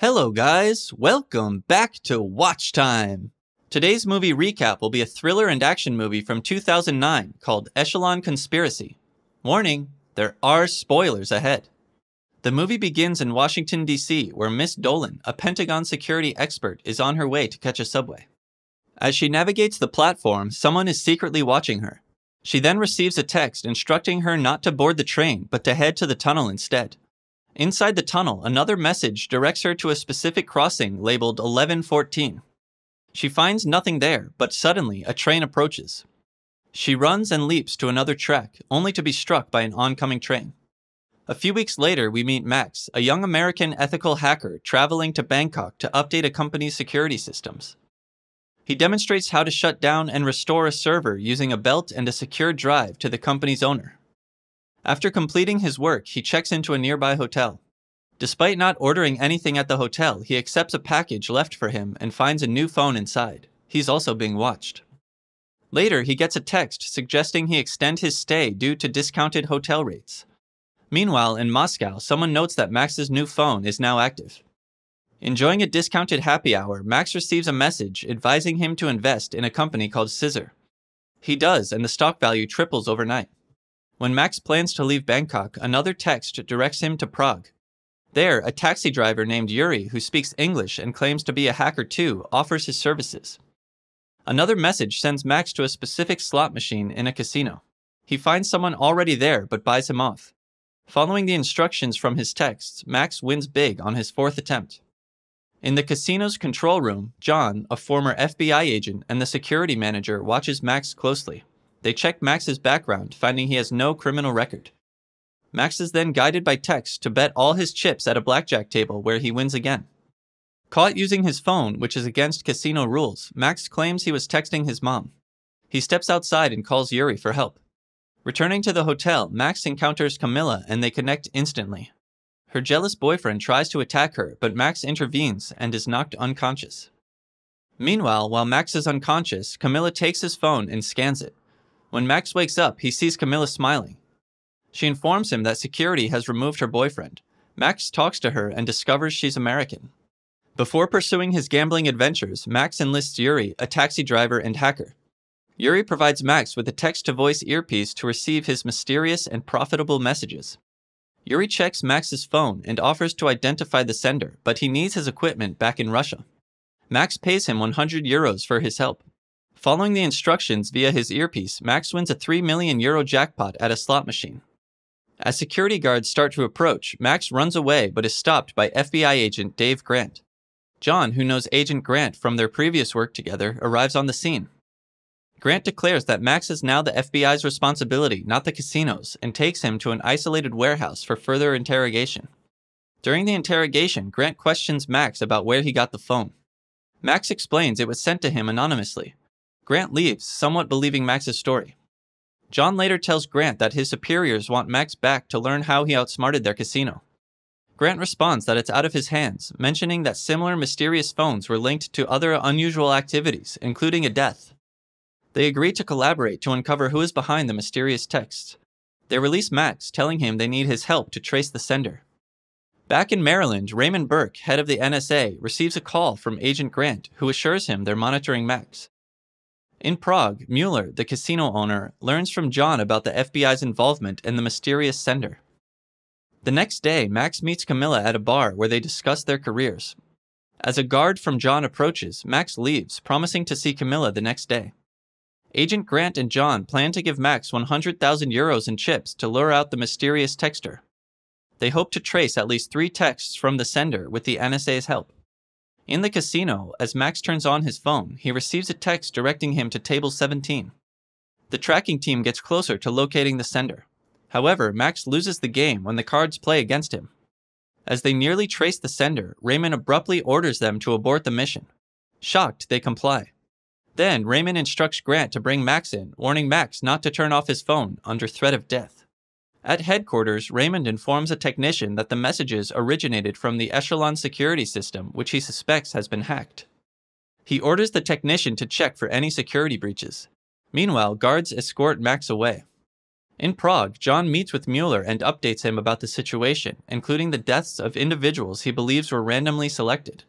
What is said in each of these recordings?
Hello, guys. Welcome back to Watch Time. Today's movie recap will be a thriller and action movie from 2009 called Echelon Conspiracy. Warning, there are spoilers ahead. The movie begins in Washington, D.C., where Miss Dolan, a Pentagon security expert, is on her way to catch a subway. As she navigates the platform, someone is secretly watching her. She then receives a text instructing her not to board the train, but to head to the tunnel instead. Inside the tunnel, another message directs her to a specific crossing labeled 1114. She finds nothing there, but suddenly a train approaches. She runs and leaps to another track, only to be struck by an oncoming train. A few weeks later, we meet Max, a young American ethical hacker traveling to Bangkok to update a company's security systems. He demonstrates how to shut down and restore a server using a belt and a secure drive to the company's owner. After completing his work, he checks into a nearby hotel. Despite not ordering anything at the hotel, he accepts a package left for him and finds a new phone inside. He's also being watched. Later, he gets a text suggesting he extend his stay due to discounted hotel rates. Meanwhile, in Moscow, someone notes that Max's new phone is now active. Enjoying a discounted happy hour, Max receives a message advising him to invest in a company called Scissor. He does, and the stock value triples overnight. When Max plans to leave Bangkok, another text directs him to Prague. There, a taxi driver named Yuri, who speaks English and claims to be a hacker too, offers his services. Another message sends Max to a specific slot machine in a casino. He finds someone already there but buys him off. Following the instructions from his texts, Max wins big on his fourth attempt. In the casino's control room, John, a former FBI agent, and the security manager watches Max closely. They check Max's background, finding he has no criminal record. Max is then guided by text to bet all his chips at a blackjack table where he wins again. Caught using his phone, which is against casino rules, Max claims he was texting his mom. He steps outside and calls Yuri for help. Returning to the hotel, Max encounters Camilla and they connect instantly. Her jealous boyfriend tries to attack her, but Max intervenes and is knocked unconscious. Meanwhile, while Max is unconscious, Camilla takes his phone and scans it. When Max wakes up, he sees Camilla smiling. She informs him that security has removed her boyfriend. Max talks to her and discovers she's American. Before pursuing his gambling adventures, Max enlists Yuri, a taxi driver and hacker. Yuri provides Max with a text to voice earpiece to receive his mysterious and profitable messages. Yuri checks Max's phone and offers to identify the sender, but he needs his equipment back in Russia. Max pays him 100 euros for his help. Following the instructions via his earpiece, Max wins a 3 million euro jackpot at a slot machine. As security guards start to approach, Max runs away but is stopped by FBI agent Dave Grant. John, who knows Agent Grant from their previous work together, arrives on the scene. Grant declares that Max is now the FBI's responsibility, not the casino's, and takes him to an isolated warehouse for further interrogation. During the interrogation, Grant questions Max about where he got the phone. Max explains it was sent to him anonymously. Grant leaves, somewhat believing Max's story. John later tells Grant that his superiors want Max back to learn how he outsmarted their casino. Grant responds that it's out of his hands, mentioning that similar mysterious phones were linked to other unusual activities, including a death. They agree to collaborate to uncover who is behind the mysterious texts. They release Max, telling him they need his help to trace the sender. Back in Maryland, Raymond Burke, head of the NSA, receives a call from Agent Grant, who assures him they're monitoring Max. In Prague, Mueller, the casino owner, learns from John about the FBI's involvement in the mysterious sender. The next day, Max meets Camilla at a bar where they discuss their careers. As a guard from John approaches, Max leaves, promising to see Camilla the next day. Agent Grant and John plan to give Max 100,000 euros in chips to lure out the mysterious texter. They hope to trace at least three texts from the sender with the NSA's help. In the casino, as Max turns on his phone, he receives a text directing him to table 17. The tracking team gets closer to locating the sender. However, Max loses the game when the cards play against him. As they nearly trace the sender, Raymond abruptly orders them to abort the mission. Shocked, they comply. Then, Raymond instructs Grant to bring Max in, warning Max not to turn off his phone under threat of death. At headquarters, Raymond informs a technician that the messages originated from the Echelon security system, which he suspects has been hacked. He orders the technician to check for any security breaches. Meanwhile, guards escort Max away. In Prague, John meets with Mueller and updates him about the situation, including the deaths of individuals he believes were randomly selected.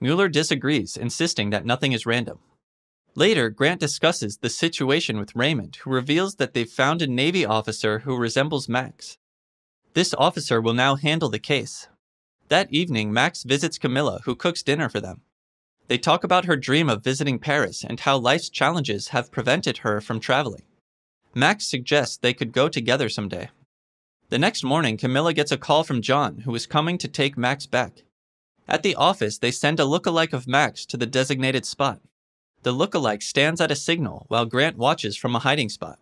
Mueller disagrees, insisting that nothing is random. Later, Grant discusses the situation with Raymond, who reveals that they've found a Navy officer who resembles Max. This officer will now handle the case. That evening, Max visits Camilla, who cooks dinner for them. They talk about her dream of visiting Paris and how life's challenges have prevented her from traveling. Max suggests they could go together someday. The next morning, Camilla gets a call from John, who is coming to take Max back. At the office, they send a look-alike of Max to the designated spot. The look-alike stands at a signal while Grant watches from a hiding spot.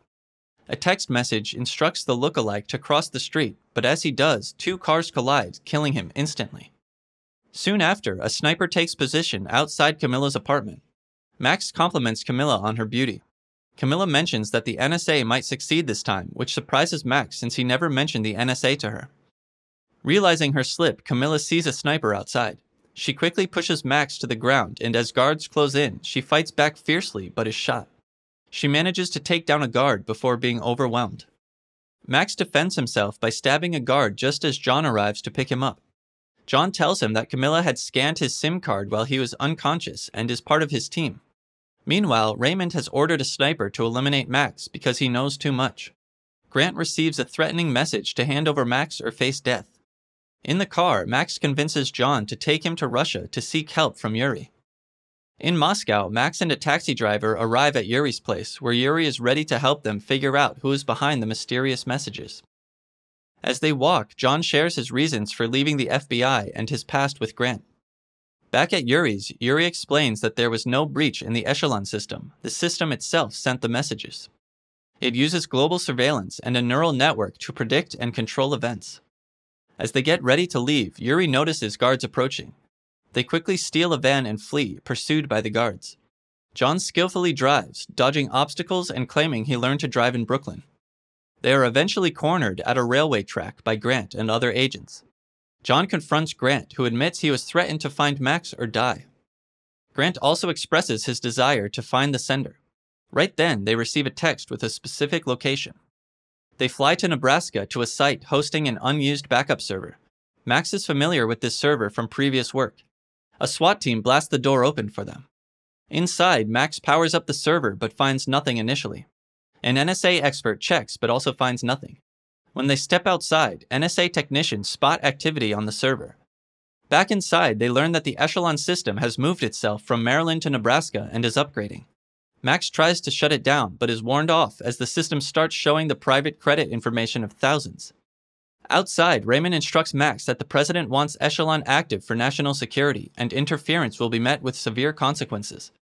A text message instructs the look-alike to cross the street, but as he does, two cars collide, killing him instantly. Soon after, a sniper takes position outside Camilla's apartment. Max compliments Camilla on her beauty. Camilla mentions that the NSA might succeed this time, which surprises Max since he never mentioned the NSA to her. Realizing her slip, Camilla sees a sniper outside. She quickly pushes Max to the ground, and as guards close in, she fights back fiercely but is shot. She manages to take down a guard before being overwhelmed. Max defends himself by stabbing a guard just as John arrives to pick him up. John tells him that Camilla had scanned his SIM card while he was unconscious and is part of his team. Meanwhile, Raymond has ordered a sniper to eliminate Max because he knows too much. Grant receives a threatening message to hand over Max or face death. In the car, Max convinces John to take him to Russia to seek help from Yuri. In Moscow, Max and a taxi driver arrive at Yuri's place, where Yuri is ready to help them figure out who is behind the mysterious messages. As they walk, John shares his reasons for leaving the FBI and his past with Grant. Back at Yuri's, Yuri explains that there was no breach in the Echelon system. The system itself sent the messages. It uses global surveillance and a neural network to predict and control events. As they get ready to leave, Yuri notices guards approaching. They quickly steal a van and flee, pursued by the guards. John skillfully drives, dodging obstacles and claiming he learned to drive in Brooklyn. They are eventually cornered at a railway track by Grant and other agents. John confronts Grant, who admits he was threatened to find Max or die. Grant also expresses his desire to find the sender. Right then, they receive a text with a specific location. They fly to Nebraska to a site hosting an unused backup server. Max is familiar with this server from previous work. A SWAT team blasts the door open for them. Inside, Max powers up the server but finds nothing initially. An NSA expert checks but also finds nothing. When they step outside, NSA technicians spot activity on the server. Back inside, they learn that the Echelon system has moved itself from Maryland to Nebraska and is upgrading. Max tries to shut it down, but is warned off as the system starts showing the private credit information of thousands. Outside, Raymond instructs Max that the president wants Echelon active for national security, and interference will be met with severe consequences.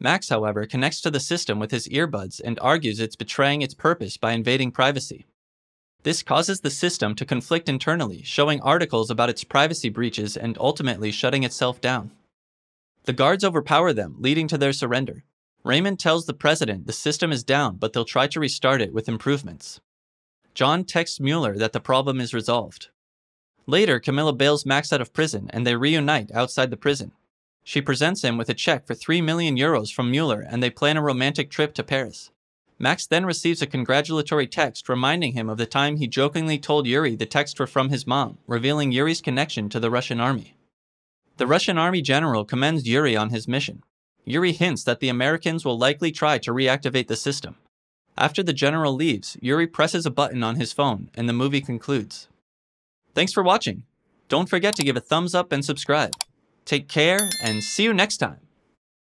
Max, however, connects to the system with his earbuds and argues it's betraying its purpose by invading privacy. This causes the system to conflict internally, showing articles about its privacy breaches and ultimately shutting itself down. The guards overpower them, leading to their surrender. Raymond tells the president the system is down, but they'll try to restart it with improvements. John texts Mueller that the problem is resolved. Later, Camilla bails Max out of prison and they reunite outside the prison. She presents him with a check for 3 million euros from Mueller and they plan a romantic trip to Paris. Max then receives a congratulatory text reminding him of the time he jokingly told Yuri the text were from his mom, revealing Yuri's connection to the Russian army. The Russian army general commends Yuri on his mission. Yuri hints that the Americans will likely try to reactivate the system. After the general leaves, Yuri presses a button on his phone and the movie concludes. Thanks for watching. Don't forget to give a thumbs up and subscribe. Take care and see you next time.